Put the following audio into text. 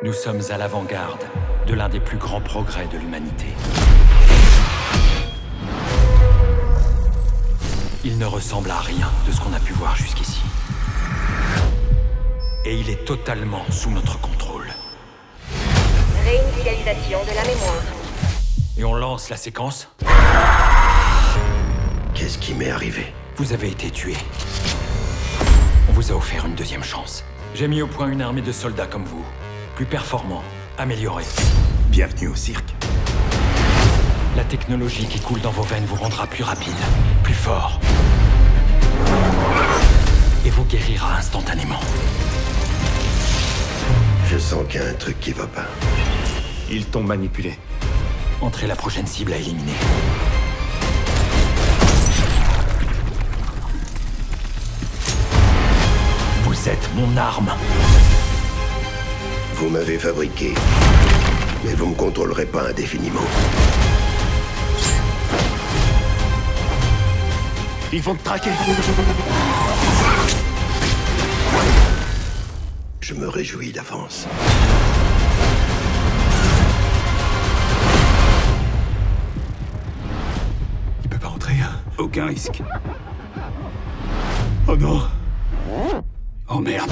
Nous sommes à l'avant-garde de l'un des plus grands progrès de l'humanité. Il ne ressemble à rien de ce qu'on a pu voir jusqu'ici. Et il est totalement sous notre contrôle. Réinitialisation de la mémoire. Et on lance la séquence Qu'est-ce qui m'est arrivé? Vous avez été tué. On vous a offert une deuxième chance. J'ai mis au point une armée de soldats comme vous. Plus performants, améliorés. Bienvenue au cirque. La technologie qui coule dans vos veines vous rendra plus rapide, plus fort. Et vous guérira instantanément. Je sens qu'il y a un truc qui va pas. Ils t'ont manipulé. Entrez la prochaine cible à éliminer. Vous êtes mon arme. Vous m'avez fabriqué. Mais vous me contrôlerez pas indéfiniment. Ils vont te traquer. Je me réjouis d'avance. Il peut pas rentrer. hein. Aucun risque. Oh non. Oh merde.